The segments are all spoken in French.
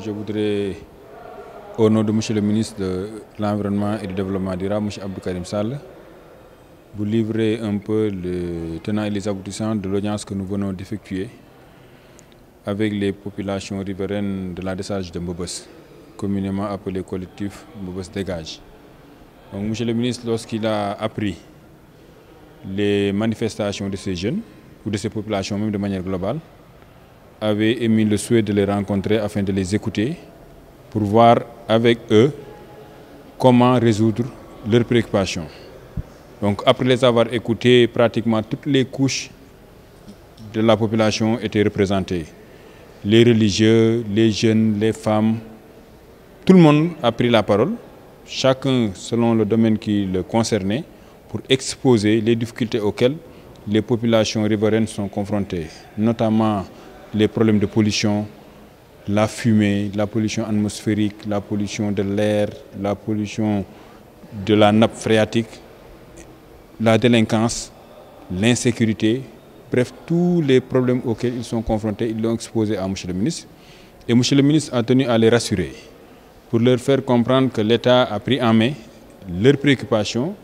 Je voudrais, au nom de M. le ministre de l'Environnement et du Développement durable, M. Abdou Karim Sall, vous livrer un peu les tenants et les aboutissants de l'audience que nous venons d'effectuer avec les populations riveraines de la décharge de Mbobos, communément appelé collectif Mbobos Dégage. Monsieur le ministre, lorsqu'il a appris les manifestations de ces jeunes, ou de ces populations même de manière globale, avait émis le souhait de les rencontrer afin de les écouter pour voir avec eux comment résoudre leurs préoccupations. Donc après les avoir écoutés, pratiquement toutes les couches de la population étaient représentées. Les religieux, les jeunes, les femmes, tout le monde a pris la parole, chacun selon le domaine qui le concernait, pour exposer les difficultés auxquelles les populations riveraines sont confrontées, notamment les problèmes de pollution, la fumée, la pollution atmosphérique, la pollution de l'air, la pollution de la nappe phréatique, la délinquance, l'insécurité, bref, tous les problèmes auxquels ils sont confrontés, ils l'ont exposé à M. le ministre. Et M. le ministre a tenu à les rassurer pour leur faire comprendre que l'État a pris en main leurs préoccupations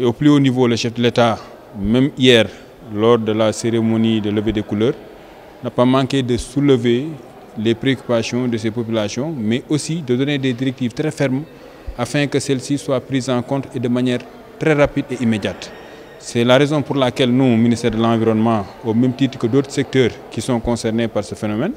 et au plus haut niveau, le chef de l'État, même hier, lors de la cérémonie de levée des couleurs, n'a pas manqué de soulever les préoccupations de ces populations, mais aussi de donner des directives très fermes afin que celles-ci soient prises en compte et de manière très rapide et immédiate. C'est la raison pour laquelle nous, au ministère de l'Environnement, au même titre que d'autres secteurs qui sont concernés par ce phénomène,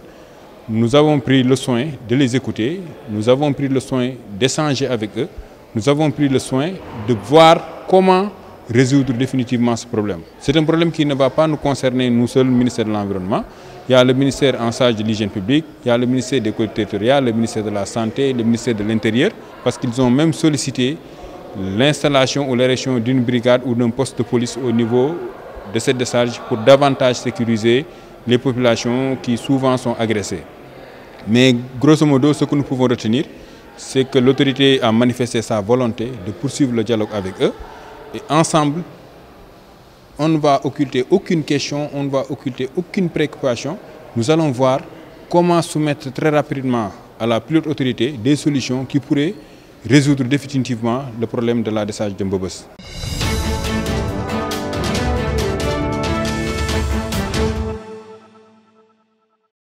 nous avons pris le soin de les écouter, nous avons pris le soin d'échanger avec eux, nous avons pris le soin de voir comment résoudre définitivement ce problème. C'est un problème qui ne va pas nous concerner nous seuls, le ministère de l'Environnement. Il y a le ministère en charge de l'hygiène publique, il y a le ministère des collectivités territoriales, le ministère de la Santé, le ministère de l'Intérieur, parce qu'ils ont même sollicité l'installation ou l'érection d'une brigade ou d'un poste de police au niveau de cette décharge pour davantage sécuriser les populations qui souvent sont agressées. Mais grosso modo, ce que nous pouvons retenir, c'est que l'autorité a manifesté sa volonté de poursuivre le dialogue avec eux et ensemble, on ne va occulter aucune question, on ne va occulter aucune préoccupation. Nous allons voir comment soumettre très rapidement à la plus haute autorité des solutions qui pourraient résoudre définitivement le problème de la décharge de Mbobos.